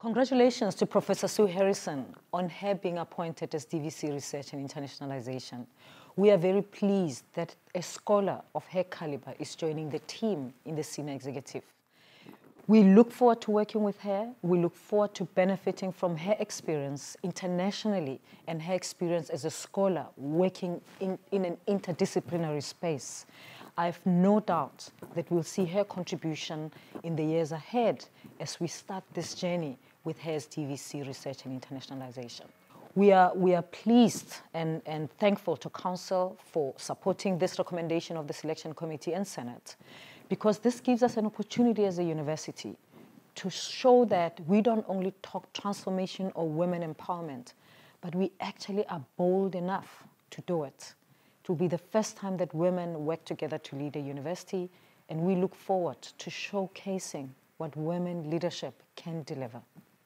Congratulations to Professor Sue Harrison on her being appointed as DVC Research and Internationalization. We are very pleased that a scholar of her caliber is joining the team in the senior executive. We look forward to working with her. We look forward to benefiting from her experience internationally and her experience as a scholar working in, in an interdisciplinary space. I have no doubt that we'll see her contribution in the years ahead as we start this journey with HARES DVC Research and Internationalization. We are, we are pleased and, and thankful to Council for supporting this recommendation of the Selection Committee and Senate because this gives us an opportunity as a university to show that we don't only talk transformation or women empowerment, but we actually are bold enough to do it. It will be the first time that women work together to lead a university, and we look forward to showcasing what women leadership can deliver.